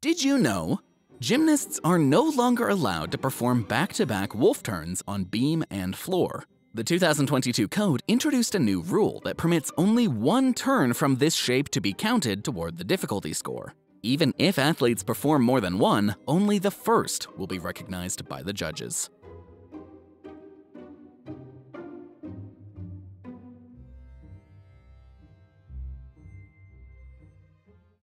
Did you know? Gymnasts are no longer allowed to perform back to back wolf turns on beam and floor. The 2022 code introduced a new rule that permits only one turn from this shape to be counted toward the difficulty score. Even if athletes perform more than one, only the first will be recognized by the judges.